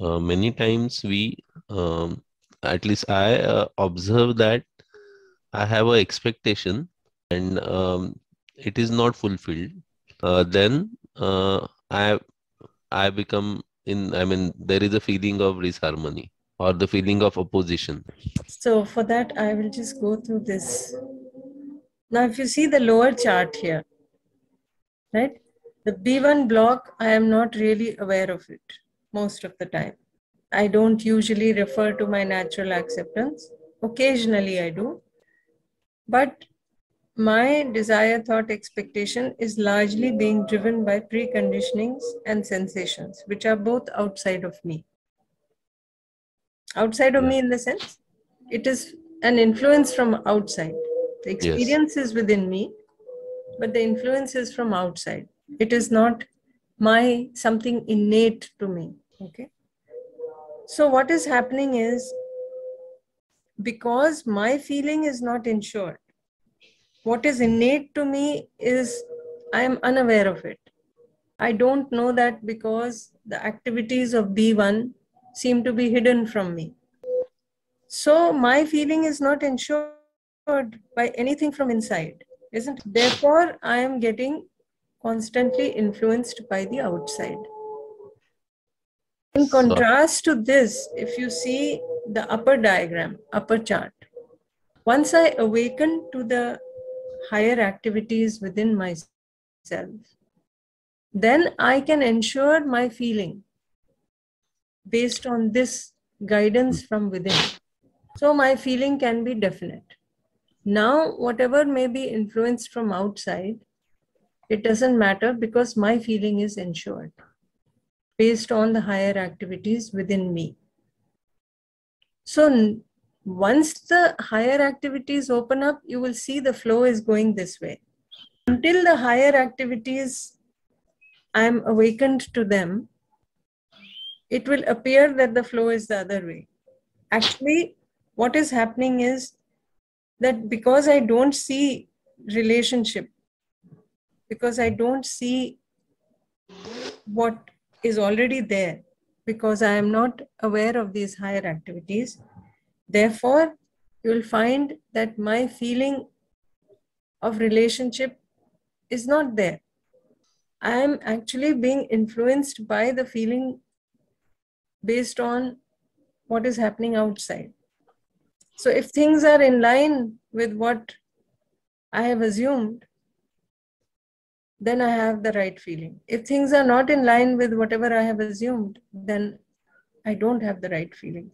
uh, many times we, um, at least I uh, observe that I have an expectation and um, it is not fulfilled. Uh, then uh, I I become in. I mean, there is a feeling of disharmony or the feeling of opposition. So for that, I will just go through this. Now, if you see the lower chart here, right? The B1 block, I am not really aware of it most of the time. I don't usually refer to my natural acceptance. Occasionally I do. But my desire, thought, expectation is largely being driven by preconditionings and sensations, which are both outside of me. Outside of Yeah. me, in the sense, it is an influence from outside. The experience is within me, but the influence is from outside. It is not my something innate to me. Okay. So, what is happening is because my feeling is not ensured, what is innate to me is I am unaware of it. I don't know that because the activities of B1 seem to be hidden from me. So my feeling is not ensured by anything from inside, isn't? Therefore, I am getting constantly influenced by the outside. In contrast to this, if you see the upper diagram, upper chart, once I awaken to the higher activities within myself, then I can ensure my feeling based on this guidance from within. So my feeling can be definite. Now, whatever may be influenced from outside, it doesn't matter because my feeling is ensured based on the higher activities within me. So once the higher activities open up, you will see the flow is going this way. Until the higher activities, I'm awakened to them, it will appear that the flow is the other way. Actually, what is happening is that because I don't see relationship, because I don't see what is already there, because I am not aware of these higher activities, therefore, you will find that my feeling of relationship is not there. I am actually being influenced by the feeling based on what is happening outside. So, if things are in line with what I have assumed, then I have the right feeling. If things are not in line with whatever I have assumed, then I don't have the right feeling.